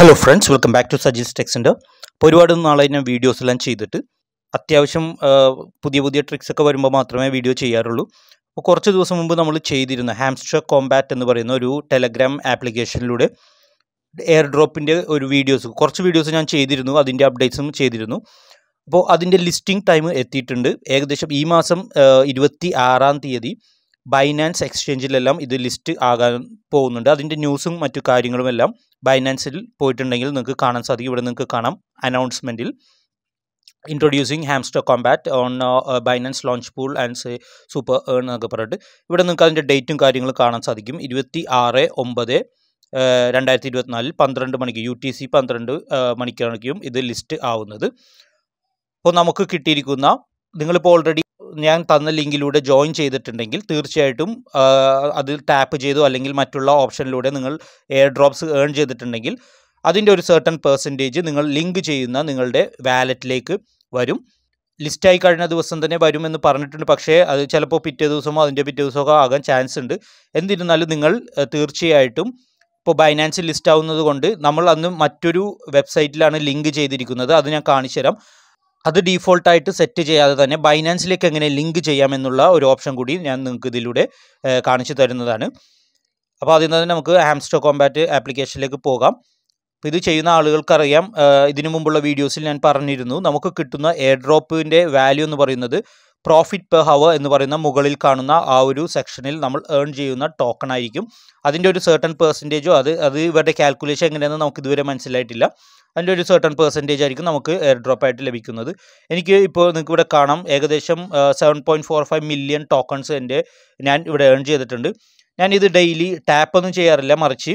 Hello friends welcome back to Saji's ടെക്സിന്റെ അപ്പോൾ ഒരുപാട് നാളായി ഞാൻ വീഡിയോസ് എല്ലാം ചെയ്തിട്ട് അത്യാവശ്യം പുതിയ പുതിയ ട്രിക്സ് ഒക്കെ വരുമ്പോൾ മാത്രമേ വീഡിയോ ചെയ്യാറുള്ളൂ. അപ്പോൾ കുറച്ച് ദിവസം മുമ്പ് നമ്മൾ ചെയ്തിരുന്ന ഹാംസ്റ്റർ കോമ്പാറ്റ് എന്ന് പറയുന്ന ഒരു ടെലഗ്രാം ആപ്ലിക്കേഷനിലൂടെ എയർ ഡ്രോപ്പിന്റെ ഒരു വീഡിയോസ് കുറച്ച് വീഡിയോസ് ഞാൻ ചെയ്തിരുന്നു. അതിന്റെ അപ്ഡേറ്റ്സും ചെയ്തിരുന്നു. അപ്പോൾ അതിന്റെ ലിസ്റ്റിംഗ് ടൈം എത്തിയിട്ടുണ്ട്. ഏകദേശം ഈ മാസം ഇരുപത്തി ആറാം തീയതി. ബൈനാൻസ് എക്സ്ചേഞ്ചിലെല്ലാം ഇത് ലിസ്റ്റ് ആകാൻ പോകുന്നുണ്ട്. അതിന്റെ ന്യൂസും മറ്റു കാര്യങ്ങളുമെല്ലാം ബൈനാൻസിൽ പോയിട്ടുണ്ടെങ്കിൽ നിങ്ങൾക്ക് കാണാൻ സാധിക്കും. ഇവിടെ നിങ്ങൾക്ക് കാണാം അനൗൺസ്മെന്റിൽ introducing Hamster Kombat on Binance launch pool and super earn എന്നൊക്കെ പറഞ്ഞിട്ട് ഇവിടെ നിങ്ങൾക്ക് അതിന്റെ ഡേറ്റും കാര്യങ്ങളും കാണാൻ സാധിക്കും. ഇരുപത്തി ആറ് ഒമ്പത് രണ്ടായിരത്തി ഇരുപത്തിനാലിൽ പന്ത്രണ്ട് മണിക്ക് യു ടി സി പന്ത്രണ്ട് മണിക്കാണിക്കും ഇത് ലിസ്റ്റ് ആവുന്നത്. അപ്പോൾ നമുക്ക് കിട്ടിയിരിക്കുന്ന നിങ്ങളിപ്പോൾ ഓൾറെഡി ഞാൻ തന്ന ലിങ്കിലൂടെ ജോയിൻ ചെയ്തിട്ടുണ്ടെങ്കിൽ തീർച്ചയായിട്ടും അത് അതിൽ ടാപ്പ് ചെയ്തു അല്ലെങ്കിൽ മറ്റുള്ള ഓപ്ഷനിലൂടെ നിങ്ങൾ എയർ ഡ്രോപ്സ് ഏൺ ചെയ്തിട്ടുണ്ടെങ്കിൽ അതിന്റെ ഒരു സെർട്ടൺ പെർസെന്റേജ് നിങ്ങൾ ലിങ്ക് ചെയ്യുന്ന നിങ്ങളുടെ വാലറ്റിലേക്ക് വരും. ലിസ്റ്റായി കഴിഞ്ഞ ദിവസം തന്നെ വരുമെന്ന് പറഞ്ഞിട്ടുണ്ട്. പക്ഷേ അത് ചിലപ്പോൾ പിറ്റേ ദിവസമോ അതിന്റെ പിറ്റേ ദിവസമോ ആകാൻ ചാൻസ് ഉണ്ട്. എന്നിരുന്നാലും നിങ്ങൾ തീർച്ചയായിട്ടും ഇപ്പോൾ ബൈനാൻസിൽ ലിസ്റ്റ് ആവുന്നത് കൊണ്ട് നമ്മൾ അന്ന് മറ്റൊരു വെബ്സൈറ്റിലാണ് ലിങ്ക് ചെയ്തിരിക്കുന്നത്. അത് ഞാൻ കാണിച്ചു തരാം അത് ഡീഫോൾട്ടായിട്ട് സെറ്റ് ചെയ്യാതെ തന്നെ ബൈനാൻസിലേക്ക് എങ്ങനെ ലിങ്ക് ചെയ്യാമെന്നുള്ള ഒരു ഓപ്ഷൻ കൂടി ഞാൻ നിങ്ങൾക്ക് ഇതിലൂടെ കാണിച്ചു തരുന്നതാണ്. അപ്പോൾ അതിൽ നിന്ന് നമുക്ക് ആംസ്റ്റോ കോമ്പാറ്റ് ആപ്ലിക്കേഷനിലേക്ക് പോകാം. അപ്പോൾ ഇത് ചെയ്യുന്ന ആളുകൾക്കറിയാം ഇതിനു മുമ്പുള്ള വീഡിയോസിൽ ഞാൻ പറഞ്ഞിരുന്നു നമുക്ക് കിട്ടുന്ന എയർ ഡ്രോപ്പിന്റെ വാല്യൂ എന്ന് പറയുന്നത് പ്രോഫിറ്റ് പെർ ഹവർ എന്ന് പറയുന്ന മുകളിൽ കാണുന്ന ആ ഒരു സെക്ഷനിൽ നമ്മൾ ഏൺ ചെയ്യുന്ന ടോക്കൺ ആയിരിക്കും. അതിന്റെ ഒരു സർട്ടൺ പെർസെന്റേജോ അത് അത് ഇവരുടെ കാൽക്കുലേഷൻ എങ്ങനെയാണെന്ന് നമുക്ക് ഇതുവരെ മനസ്സിലായിട്ടില്ല. അതിന്റെ ഒരു സർട്ടൺ പെർസെന്റേജ് ആയിരിക്കും നമുക്ക് എയർ ഡ്രോപ്പ് ആയിട്ട് ലഭിക്കുന്നത്. എനിക്ക് ഇപ്പോൾ നിങ്ങൾക്ക് ഇവിടെ കാണാം ഏകദേശം seven point four five million tokens എന്റെ ഞാൻ ഇവിടെ ഏൺ ചെയ്തിട്ടുണ്ട്. ഞാൻ ഇത് ഡെയിലി ടാപ്പ് ഒന്നും ചെയ്യാറില്ല മറിച്ച്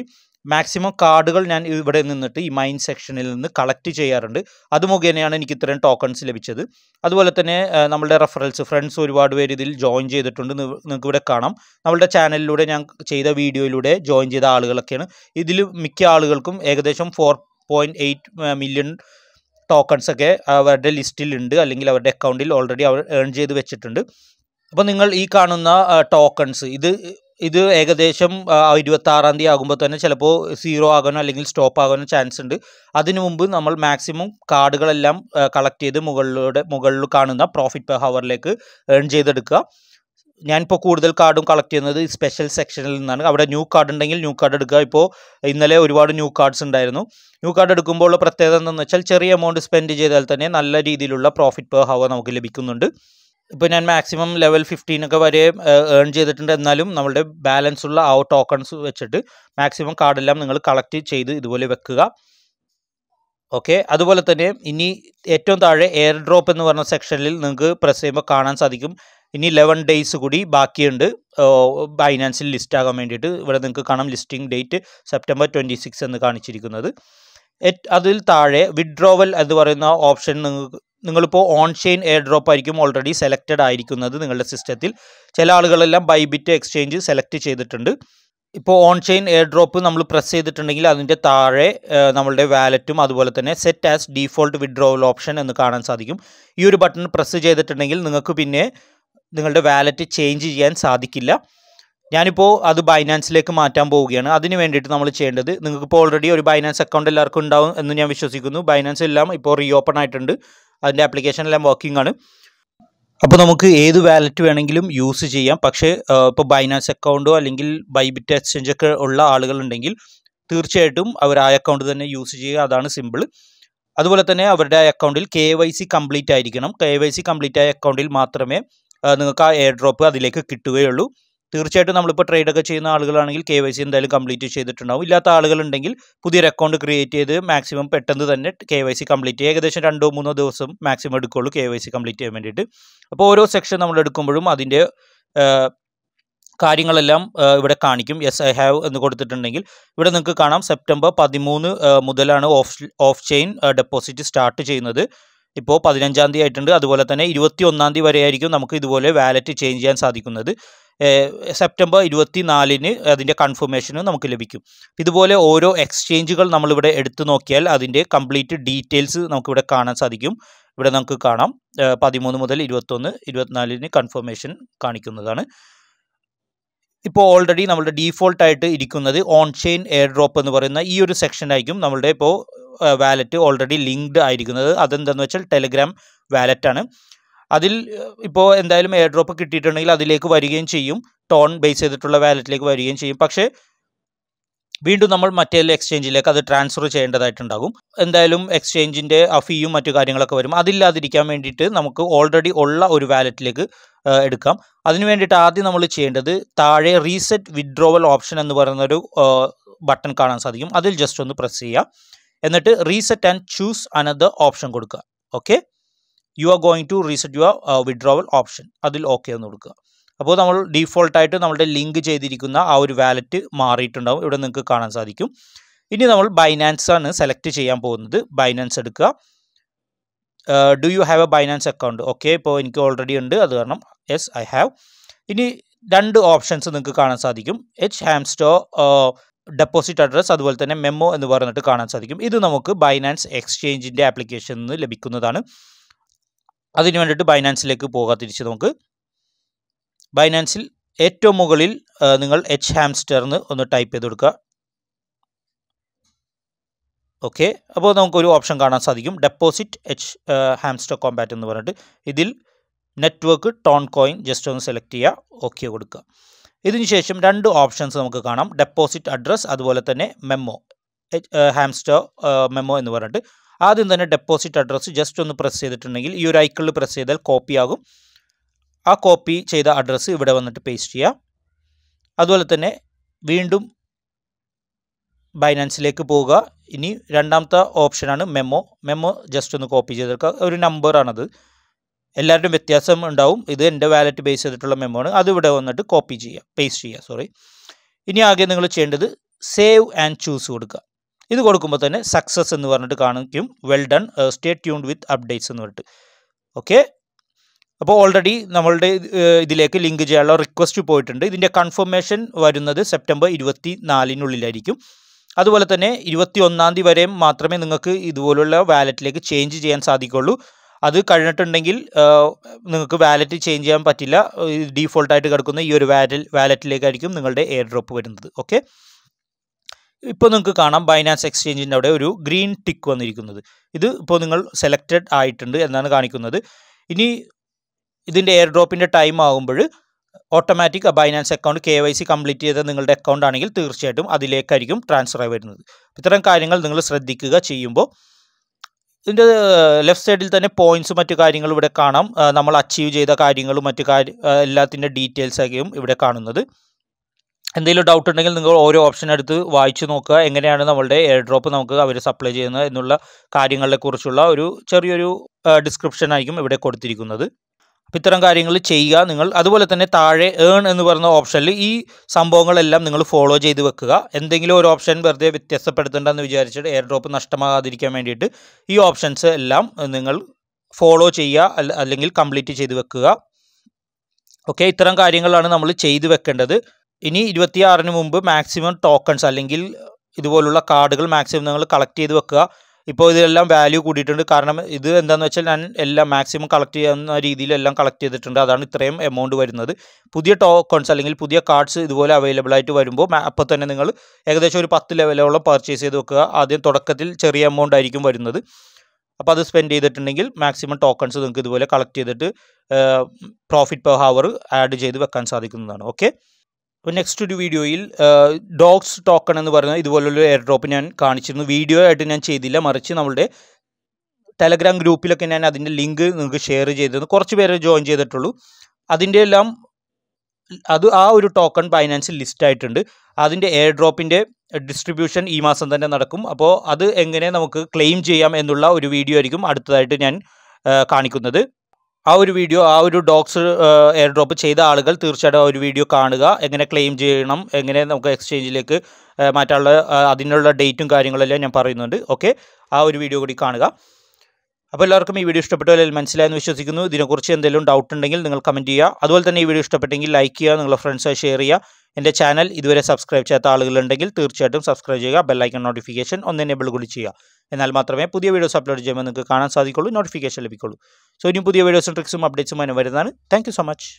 മാക്സിമം കാർഡുകൾ ഞാൻ ഇവിടെ നിന്നിട്ട് ഈ മൈൻ സെക്ഷനിൽ നിന്ന് കളക്ട് ചെയ്യാറുണ്ട്. അത് മുഖേനയാണ് എനിക്ക് ഇത്രയും ടോക്കൺസ് ലഭിച്ചത്. അതുപോലെ തന്നെ നമ്മളുടെ റെഫറൻസ് ഫ്രണ്ട്സ് ഒരുപാട് പേര് ഇതിൽ ജോയിൻ ചെയ്തിട്ടുണ്ട്. നിങ്ങൾക്ക് ഇവിടെ കാണാം. നമ്മളുടെ ചാനലിലൂടെ ഞാൻ ചെയ്ത വീഡിയോയിലൂടെ ജോയിൻ ചെയ്ത ആളുകളൊക്കെയാണ്. ഇതിൽ മിക്ക ആളുകൾക്കും ഏകദേശം four point eight million tokens ഒക്കെ അവരുടെ ലിസ്റ്റിലുണ്ട് അല്ലെങ്കിൽ അവരുടെ അക്കൗണ്ടിൽ ഓൾറെഡി അവർ ഏൺ ചെയ്ത് വെച്ചിട്ടുണ്ട്. അപ്പോൾ നിങ്ങൾ ഈ കാണുന്ന ടോക്കൺസ് ഇത് ഇത് ഏകദേശം ഇരുപത്തി ആറാം തീയതി ആകുമ്പോൾ തന്നെ ചിലപ്പോൾ സീറോ ആകാനോ അല്ലെങ്കിൽ സ്റ്റോപ്പ് ആകാനോ ചാൻസ് ഉണ്ട്. അതിനു മുമ്പ് നമ്മൾ മാക്സിമം കാർഡുകളെല്ലാം കളക്ട് ചെയ്ത് മുകളിലൂടെ മുകളിൽ കാണുന്ന പ്രോഫിറ്റ് പെർ ഹവറിലേക്ക് ഏൺ ചെയ്തെടുക്കുക. ഞാനിപ്പോൾ കൂടുതൽ കാർഡും കളക്ട് ചെയ്യുന്നത് സ്പെഷ്യൽ സെക്ഷനിൽ നിന്നാണ്. അവിടെ ന്യൂ കാർഡ് ഉണ്ടെങ്കിൽ ന്യൂ കാർഡ് എടുക്കുക. ഇപ്പോൾ ഇന്നലെ ഒരുപാട് ന്യൂ കാർഡ്സ് ഉണ്ടായിരുന്നു. ന്യൂ കാർഡ് എടുക്കുമ്പോൾ ഉള്ള പ്രത്യേകത എന്താണെന്ന് വെച്ചാൽ ചെറിയ എമൗണ്ട് സ്പെൻഡ് ചെയ്താൽ തന്നെ നല്ല രീതിയിലുള്ള പ്രോഫിറ്റ് പെർ ഹവർ നമുക്ക് ലഭിക്കുന്നുണ്ട്. ഇപ്പോൾ ഞാൻ മാക്സിമം ലെവൽ ഫിഫ്റ്റീൻ ഒക്കെ വരെ ഏൺ ചെയ്തിട്ടുണ്ട്. എന്നാലും നമ്മളുടെ ബാലൻസ് ഉള്ള ആ ടോക്കൺസ് വെച്ചിട്ട് മാക്സിമം കാർഡെല്ലാം നിങ്ങൾ കളക്ട് ചെയ്ത് ഇതുപോലെ വെക്കുക. ഓക്കെ അതുപോലെ തന്നെ ഇനി ഏറ്റവും താഴെ എയർ ഡ്രോപ്പ് എന്ന് പറഞ്ഞ സെക്ഷനിൽ നിങ്ങൾക്ക് പ്രസ് ചെയ്യുമ്പോൾ കാണാൻ സാധിക്കും. ഇനി ലെവൻ ഡേയ്സ് കൂടി ബാക്കിയുണ്ട്. ബൈനാൻസിൽ ലിസ്റ്റ് ആകാൻ വേണ്ടിയിട്ട് ഇവിടെ നിങ്ങൾക്ക് കാണാം listing date September twenty six എന്ന് കാണിച്ചിരിക്കുന്നത്. അതിൽ താഴെ വിഡ്രോവൽ എന്ന് പറയുന്ന ഓപ്ഷൻ നിങ്ങൾക്ക് നിങ്ങളിപ്പോൾ ഓൺ ചെയിൻ എയർ ഡ്രോപ്പ് ആയിരിക്കും ഓൾറെഡി സെലക്റ്റഡ് ആയിരിക്കുന്നത് നിങ്ങളുടെ സിസ്റ്റത്തിൽ ചില ആളുകളെല്ലാം ബൈബിറ്റ് എക്സ്ചേഞ്ച് സെലക്ട് ചെയ്തിട്ടുണ്ട്. ഇപ്പോൾ ഓൺ ചെയിൻ എയർ ഡ്രോപ്പ് നമ്മൾ പ്രസ് ചെയ്തിട്ടുണ്ടെങ്കിൽ അതിന്റെ താഴെ നമ്മളുടെ വാലറ്റും അതുപോലെ തന്നെ set as default withdrawal option എന്ന് കാണാൻ സാധിക്കും. ഈ ഒരു ബട്ടൺ പ്രസ് ചെയ്തിട്ടുണ്ടെങ്കിൽ നിങ്ങൾക്ക് പിന്നെ നിങ്ങളുടെ വാലറ്റ് ചേഞ്ച് ചെയ്യാൻ സാധിക്കില്ല. ഞാനിപ്പോൾ അത് ബൈനാൻസിലേക്ക് മാറ്റാൻ പോവുകയാണ്. അതിന് വേണ്ടിയിട്ട് നമ്മൾ ചെയ്യേണ്ടത് നിങ്ങൾക്കിപ്പോൾ ഓൾറെഡി ഒരു ബൈനാൻസ് അക്കൗണ്ട് എല്ലാവർക്കും ഉണ്ടാവും എന്ന് ഞാൻ വിശ്വസിക്കുന്നു. ബൈനാൻസ് എല്ലാം ഇപ്പോൾ റീ ഓപ്പൺ ആയിട്ടുണ്ട്. അതിന്റെ ആപ്ലിക്കേഷൻ എല്ലാം വർക്കിംഗ് ആണ്. അപ്പോൾ നമുക്ക് ഏത് വാലറ്റ് വേണമെങ്കിലും യൂസ് ചെയ്യാം. പക്ഷേ ഇപ്പോൾ ബൈനാൻസ് അക്കൗണ്ടോ അല്ലെങ്കിൽ ബൈബിറ്റ് എക്സ്ചേഞ്ച് ഒക്കെ ഉള്ള ആളുകളുണ്ടെങ്കിൽ തീർച്ചയായിട്ടും അവർ ആ അക്കൗണ്ട് തന്നെ യൂസ് ചെയ്യുക. അതാണ് സിമ്പിൾ അതുപോലെ തന്നെ അവരുടെ അക്കൗണ്ടിൽ കെ വൈ സി കംപ്ലീറ്റ് ആയിരിക്കണം. കെ വൈ സി കംപ്ലീറ്റ് ആയ അക്കൗണ്ടിൽ മാത്രമേ നിങ്ങൾക്ക് ആ എയർ ഡ്രോപ്പ് അതിലേക്ക് കിട്ടുകയുള്ളൂ. തീർച്ചയായിട്ടും നമ്മളിപ്പോൾ ട്രേഡ് ഒക്കെ ചെയ്യുന്ന ആളുകളാണെങ്കിൽ കെ വൈ സി എന്തായാലും കംപ്ലീറ്റ് ചെയ്തിട്ടുണ്ടാവും. ഇല്ലാത്ത ആളുകളുണ്ടെങ്കിൽ പുതിയൊരു അക്കൗണ്ട് ക്രിയേറ്റ് ചെയ്ത് മാക്സിമം പെട്ടെന്ന് തന്നെ കെ വൈ സി കംപ്ലീറ്റ് ചെയ്യുക. ഏകദേശം രണ്ടോ മൂന്നോ ദിവസം മാക്സിമം എടുക്കുകയുള്ളൂ കെ വൈ സി കംപ്ലീറ്റ് ചെയ്യാൻ വേണ്ടിയിട്ട്. അപ്പോൾ ഓരോ സെക്ഷൻ നമ്മൾ എടുക്കുമ്പോഴും അതിന്റെ കാര്യങ്ങളെല്ലാം ഇവിടെ കാണിക്കും. യെസ് ഐ ഹാവ് എന്ന് കൊടുത്തിട്ടുണ്ടെങ്കിൽ ഇവിടെ നിങ്ങൾക്ക് കാണാം. സെപ്റ്റംബർ പതിമൂന്ന് മുതലാണ് off off chain deposit start ചെയ്യുന്നത്. ഇപ്പോൾ പതിനഞ്ചാം തീയതി ആയിട്ടുണ്ട്. അതുപോലെ തന്നെ ഇരുപത്തി ഒന്നാം തീയതി വരെയായിരിക്കും നമുക്ക് ഇതുപോലെ വാലറ്റ് ചേഞ്ച് ചെയ്യാൻ സാധിക്കുന്നത്. സെപ്റ്റംബർ ഇരുപത്തി നാലിന് അതിന്റെ കൺഫർമേഷനും നമുക്ക് ലഭിക്കും. ഇതുപോലെ ഓരോ എക്സ്ചേഞ്ചുകൾ നമ്മളിവിടെ എടുത്തു നോക്കിയാൽ അതിന്റെ കംപ്ലീറ്റ് ഡീറ്റെയിൽസ് നമുക്കിവിടെ കാണാൻ സാധിക്കും. ഇവിടെ നമുക്ക് കാണാം. പതിമൂന്ന് മുതൽ ഇരുപത്തൊന്ന് ഇരുപത്തിനാലിന് കൺഫർമേഷൻ കാണിക്കുന്നതാണ്. ഇപ്പോൾ ഓൾറെഡി നമ്മുടെ ഡീഫോൾട്ടായിട്ട് ഇരിക്കുന്നത് ഓൺ ചെയിൻ എയർ ഡ്രോപ്പ് എന്ന് പറയുന്ന ഈ ഒരു സെക്ഷനായിരിക്കും നമ്മളുടെ ഇപ്പോൾ വാലറ്റ് ഓൾറെഡി ലിങ്ക്ഡ് ആയിരിക്കുന്നത്. അതെന്താണെന്ന് വെച്ചാൽ ടെലഗ്രാം വാലറ്റാണ്. അതിൽ ഇപ്പോൾ എന്തായാലും എയർ ഡ്രോപ്പ് കിട്ടിയിട്ടുണ്ടെങ്കിൽ അതിലേക്ക് വരികയും ചെയ്യും. ടോൺ ബേസ് ചെയ്തിട്ടുള്ള വാലറ്റിലേക്ക് വരികയും ചെയ്യും. പക്ഷേ വീണ്ടും നമ്മൾ മറ്റേ എക്സ്ചേഞ്ചിലേക്ക് അത് ട്രാൻസ്ഫർ ചെയ്യേണ്ടതായിട്ടുണ്ടാകും. എന്തായാലും എക്സ്ചേഞ്ചിന്റെ ഫീയും മറ്റു കാര്യങ്ങളൊക്കെ വരും. അതില്ലാതിരിക്കാൻ വേണ്ടിയിട്ട് നമുക്ക് ഓൾറെഡി ഉള്ള ഒരു വാലറ്റിലേക്ക് എടുക്കാം. അതിന് വേണ്ടിയിട്ട് ആദ്യം നമ്മൾ ചെയ്യേണ്ടത് താഴെ റീസെറ്റ് വിഡ്രോവൽ ഓപ്ഷൻ എന്ന് പറയുന്നൊരു ബട്ടൺ കാണാൻ സാധിക്കും. അതിൽ ജസ്റ്റ് ഒന്ന് പ്രസ് ചെയ്യുക. എന്നിട്ട് reset and choose another option കൊടുക്കുക. Okay you are going to reset your withdrawal option അതിൽ ഓക്കെ എന്ന് കൊടുക്കുക. അപ്പോൾ നമ്മൾ ഡീഫോൾട്ടായിട്ട് നമ്മളുടെ ലിങ്ക് ചെയ്തിരിക്കുന്ന ആ ഒരു വാലറ്റ് മാറിയിട്ടുണ്ടാവും. ഇവിടെ നിങ്ങൾക്ക് കാണാൻ സാധിക്കും. ഇനി നമ്മൾ ബൈനാൻസ് ആണ് സെലക്ട് ചെയ്യാൻ പോകുന്നത്. ബൈനാൻസ് എടുക്കുക. Do you have a Binance account okay ഇപ്പോൾ എനിക്ക് ഓൾറെഡി ഉണ്ട്. അത് കാരണം യെസ് ഐ ഹാവ് ഇനി രണ്ട് ഓപ്ഷൻസ് നിങ്ങൾക്ക് കാണാൻ സാധിക്കും. എച്ച് ഹാംസ്റ്റോ ഡെപ്പോസിറ്റ് അഡ്രസ്സ് അതുപോലെ തന്നെ മെമ്മോ എന്ന് പറഞ്ഞിട്ട് കാണാൻ സാധിക്കും. ഇത് നമുക്ക് ബൈനാൻസ് എക്സ്ചേഞ്ചിന്റെ ആപ്ലിക്കേഷനിൽ നിന്ന് ലഭിക്കുന്നതാണ്. അതിന് വേണ്ടിയിട്ട് ബൈനാൻസിലേക്ക് പോകാൻ തിരിച്ച് നമുക്ക്. ബൈനാൻസിൽ ഏറ്റവും മുകളിൽ നിങ്ങൾ എച്ച് ഹാംസ്റ്റർന്ന് ഒന്ന് ടൈപ്പ് ചെയ്ത് കൊടുക്കുക. ഓക്കെ അപ്പോൾ നമുക്കൊരു ഓപ്ഷൻ കാണാൻ സാധിക്കും. ഡെപ്പോസിറ്റ് എച്ച് ഹാംസ്റ്റർ കോമ്പാറ്റ് എന്ന് പറഞ്ഞിട്ട്. ഇതിൽ നെറ്റ്വർക്ക് ടോൺ കോയിൻ ജസ്റ്റ് ഒന്ന് സെലക്ട് ചെയ്യുക ഓക്കെ കൊടുക്കുക. ഇതിനുശേഷം രണ്ട് ഓപ്ഷൻസ് നമുക്ക് കാണാം. ഡെപ്പോസിറ്റ് അഡ്രസ്സ് അതുപോലെ തന്നെ മെമ്മോ ഹാംസ്റ്റർ മെമ്മോ എന്ന് പറഞ്ഞിട്ട്. ആദ്യം തന്നെ ഡെപ്പോസിറ്റ് അഡ്രസ്സ് ജസ്റ്റ് ഒന്ന് പ്രസ് ചെയ്തിട്ടുണ്ടെങ്കിൽ ഈ ഒരു ഐക്കിളിൽ പ്രസ് ചെയ്താൽ കോപ്പി ആകും. ആ കോപ്പി ചെയ്ത അഡ്രസ്സ് ഇവിടെ വന്നിട്ട് പേസ്റ്റ് ചെയ്യുക അതുപോലെ തന്നെ വീണ്ടും ബൈനാൻസിലേക്ക് പോവുക. ഇനി രണ്ടാമത്തെ ഓപ്ഷനാണ് മെമ്മോ മെമ്മോ ജസ്റ്റ് ഒന്ന് കോപ്പി ചെയ്തെടുക്കുക. ഒരു നമ്പറാണത് എല്ലാവരുടെയും വ്യത്യാസം ഉണ്ടാവും. ഇത് എന്റെ വാലറ്റ് ബേസ് ചെയ്തിട്ടുള്ള മെമ്മോ ആണ്. അതിവിടെ വന്നിട്ട് കോപ്പി ചെയ്യുക പേസ്റ്റ് ചെയ്യുക സോറി ഇനി ആകെ നിങ്ങൾ ചെയ്യേണ്ടത് സേവ് ആൻഡ് ചൂസ് കൊടുക്കുക. ഇത് കൊടുക്കുമ്പോൾ തന്നെ സക്സസ് എന്ന് പറഞ്ഞിട്ട് കാണിക്കും. Well done stay tuned with updates എന്ന് പറഞ്ഞിട്ട്. ഓക്കെ അപ്പോൾ ഓൾറെഡി നമ്മളുടെ ഇതിലേക്ക് ലിങ്ക് ചെയ്യാനുള്ള റിക്വസ്റ്റ് പോയിട്ടുണ്ട്. ഇതിന്റെ കൺഫർമേഷൻ വരുന്നത് സെപ്റ്റംബർ ഇരുപത്തി നാലിനുള്ളിലായിരിക്കും അതുപോലെ തന്നെ ഇരുപത്തി ഒന്നാം തീയതി വരെയും മാത്രമേ നിങ്ങൾക്ക് ഇതുപോലുള്ള വാലറ്റിലേക്ക് ചേഞ്ച് ചെയ്യാൻ സാധിക്കുള്ളൂ. അത് കഴിഞ്ഞിട്ടുണ്ടെങ്കിൽ നിങ്ങൾക്ക് വാലറ്റ് ചേഞ്ച് ചെയ്യാൻ പറ്റില്ല. ഡീഫോൾട്ടായിട്ട് കിടക്കുന്ന ഈ ഒരു വാലറ്റ് വാലറ്റിലേക്കായിരിക്കും നിങ്ങളുടെ എയർ ഡ്രോപ്പ് വരുന്നത്. ഓക്കെ ഇപ്പോൾ നിങ്ങൾക്ക് കാണാം ബൈനാൻസ് എക്സ്ചേഞ്ചിന്റെ അവിടെ ഒരു ഗ്രീൻ ടിക്ക് വന്നിരിക്കുന്നത്. ഇത് ഇപ്പോൾ നിങ്ങൾ സെലക്റ്റഡ് ആയിട്ടുണ്ട് എന്നാണ് കാണിക്കുന്നത്. ഇനി ഇതിന്റെ എയർ ഡ്രോപ്പിന്റെ ടൈം ആകുമ്പോൾ automatic Binance account K Y C complete ചെയ്ത നിങ്ങളുടെ അക്കൗണ്ട് ആണെങ്കിൽ തീർച്ചയായിട്ടും അതിലേക്കായിരിക്കും ട്രാൻസ്ഫർ ആയി വരുന്നത്. ഇത്തരം കാര്യങ്ങൾ നിങ്ങൾ ശ്രദ്ധിക്കുക ചെയ്യുമ്പോൾ ഇതിന്റെ ലെഫ്റ്റ് സൈഡിൽ തന്നെ പോയിന്റ്സ് മറ്റു കാര്യങ്ങളും ഇവിടെ കാണാം. നമ്മൾ അച്ചീവ് ചെയ്ത കാര്യങ്ങളും മറ്റു കാര്യം എല്ലാത്തിന്റെ ഡീറ്റെയിൽസ് ഇവിടെ കാണുന്നത്. എന്തെങ്കിലും ഡൗട്ട് ഉണ്ടെങ്കിൽ നിങ്ങൾ ഓരോ ഓപ്ഷൻ എടുത്ത് വായിച്ചു നോക്കുക. എങ്ങനെയാണ് നമ്മളുടെ എയർ ഡ്രോപ്പ് നമുക്ക് അവർ സപ്ലൈ ചെയ്യുന്നത് എന്നുള്ള കാര്യങ്ങളെക്കുറിച്ചുള്ള ഒരു ചെറിയൊരു ഡിസ്ക്രിപ്ഷൻ ആയിരിക്കും ഇവിടെ കൊടുത്തിരിക്കുന്നത്. അപ്പോൾ ഇത്തരം കാര്യങ്ങൾ ചെയ്യുക. നിങ്ങൾ അതുപോലെ തന്നെ താഴെ ഏൺ എന്ന് പറയുന്ന ഓപ്ഷനിൽ ഈ സംഭവങ്ങളെല്ലാം നിങ്ങൾ ഫോളോ ചെയ്ത് വെക്കുക. എന്തെങ്കിലും ഒരു ഓപ്ഷൻ വെറുതെ വ്യത്യസ്തപ്പെടുത്തേണ്ടെന്ന് വിചാരിച്ചിട്ട് എയർ ഡ്രോപ്പ് നഷ്ടമാകാതിരിക്കാൻ വേണ്ടിയിട്ട് ഈ ഓപ്ഷൻസ് എല്ലാം നിങ്ങൾ ഫോളോ ചെയ്യുക. അല്ലെങ്കിൽ കംപ്ലീറ്റ് ചെയ്ത് വെക്കുക. ഓക്കെ ഇത്തരം കാര്യങ്ങളാണ് നമ്മൾ ചെയ്തു വെക്കേണ്ടത്. ഇനി ഇരുപത്തിയാറിന് മുമ്പ് മാക്സിമം ടോക്കൺസ് അല്ലെങ്കിൽ ഇതുപോലുള്ള കാർഡുകൾ മാക്സിമം നിങ്ങൾ കളക്ട് ചെയ്ത് വെക്കുക. ഇപ്പോൾ ഇതെല്ലാം വാല്യൂ കൂടിയിട്ടുണ്ട്. കാരണം ഇത് എന്താണെന്ന് വെച്ചാൽ ഞാൻ എല്ലാം മാക്സിമം കളക്ട് ചെയ്യുന്ന രീതിയിലെല്ലാം കളക്ട് ചെയ്തിട്ടുണ്ട്. അതാണ് ഇത്രയും എമൗണ്ട് വരുന്നത്. പുതിയ ടോക്കൺസ് അല്ലെങ്കിൽ പുതിയ കാർഡ്സ് ഇതുപോലെ അവൈലബിൾ ആയിട്ട് വരുമ്പോൾ അപ്പോൾ തന്നെ നിങ്ങൾ ഏകദേശം ഒരു പത്ത് ലെവലോളം പർച്ചേസ് ചെയ്ത് വെക്കുക. ആദ്യം തുടക്കത്തിൽ ചെറിയ എമൗണ്ട് ആയിരിക്കും വരുന്നത്. അപ്പോൾ അത് സ്പെൻഡ് ചെയ്തിട്ടുണ്ടെങ്കിൽ മാക്സിമം ടോക്കൺസ് നിങ്ങൾക്ക് ഇതുപോലെ കളക്ട് ചെയ്തിട്ട് പ്രോഫിറ്റ് പെർ ഹവർ ആഡ് ചെയ്ത് വെക്കാൻ സാധിക്കുന്നതാണ്. ഓക്കെ നെക്സ്റ്റ് ഒരു വീഡിയോയിൽ ഡോഗ്സ് ടോക്കൺ എന്ന് പറയുന്ന ഇതുപോലുള്ള എയർ ഡ്രോപ്പ് ഞാൻ കാണിച്ചിരുന്നു. വീഡിയോ ആയിട്ട് ഞാൻ ചെയ്തില്ല. മറിച്ച് നമ്മളുടെ ടെലഗ്രാം ഗ്രൂപ്പിലൊക്കെ ഞാൻ അതിന്റെ ലിങ്ക് നിങ്ങൾക്ക് ഷെയർ ചെയ്തിരുന്നു. കുറച്ച് പേരെ ജോയിൻ ചെയ്തിട്ടുള്ളൂ. അതിന്റെ എല്ലാം അത് ആ ഒരു ടോക്കൺ ബൈനാൻസിൽ ലിസ്റ്റ് ആയിട്ടുണ്ട്. അതിന്റെ എയർ ഡ്രോപ്പിന്റെ ഡിസ്ട്രിബ്യൂഷൻ ഈ മാസം തന്നെ നടക്കും. അപ്പോൾ അത് എങ്ങനെ നമുക്ക് ക്ലെയിം ചെയ്യാം എന്നുള്ള ഒരു വീഡിയോ ആയിരിക്കും അടുത്തതായിട്ട് ഞാൻ കാണിക്കുന്നത്. ആ ഒരു വീഡിയോ ആ ഒരു ഡോക്സ് എയർ ഡ്രോപ്പ് ചെയ്ത ആളുകൾ തീർച്ചയായിട്ടും ആ ഒരു വീഡിയോ കാണുക. എങ്ങനെ ക്ലെയിം ചെയ്യണം എങ്ങനെ നമുക്ക് എക്സ്ചേഞ്ചിലേക്ക് മാറ്റാനുള്ള അതിനുള്ള ഡേറ്റും കാര്യങ്ങളെല്ലാം ഞാൻ പറയുന്നുണ്ട്. ഓക്കെ ആ ഒരു വീഡിയോ കൂടി കാണുക. അപ്പോൾ എല്ലാവർക്കും ഈ വീഡിയോ ഇഷ്ടപ്പെട്ടു അല്ലെങ്കിൽ മനസ്സിലായെന്ന് വിശ്വസിക്കുന്നു. ഇതിനെക്കുറിച്ച് എന്തെങ്കിലും ഡൗട്ട് ഉണ്ടെങ്കിൽ നിങ്ങൾ കമന്റ് ചെയ്യുക. അതുപോലെ തന്നെ ഈ വീഡിയോ ഇഷ്ടപ്പെട്ടെങ്കിൽ ലൈക്ക് ചെയ്യുക നിങ്ങളുടെ ഫ്രണ്ട്സായി ഷെയർ ചെയ്യുക. എന്റെ ചാനൽ ഇതുവരെ സബ്സ്ക്രൈബ് ചെയ്യാത്ത ആളുകളുണ്ടെങ്കിൽ തീർച്ചയായിട്ടും സബ്സ്ക്രൈബ് ചെയ്യുക ബെല്ലൈക്കൺ നോട്ടിഫിക്കേഷൻ ഒന്ന് എനേബിൾ കൂടി ചെയ്യുക. എന്നാൽ മാത്രമേ പുതിയ വീഡിയോസ് അപ്ലോഡ് ചെയ്യുമ്പോൾ നിങ്ങൾക്ക് കാണാൻ സാധിക്കുള്ളൂ നോട്ടിഫിക്കേഷൻ ലഭിക്കുള്ളൂ സോ ഇനി പുതിയ വീഡിയോസും ട്രിക്സും അപ്ഡേറ്റ്സും അതിന് വരുന്നതാണ്. Thank so much